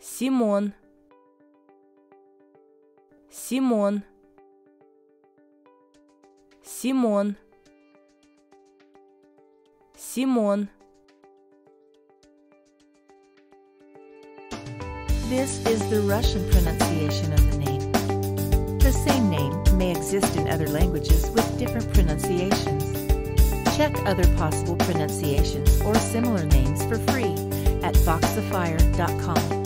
Симон Симон Симон Симон This is the Russian pronunciation of the name. The same name may exist in other languages with different pronunciations. Check other possible pronunciations or similar names for free at voxifier.com.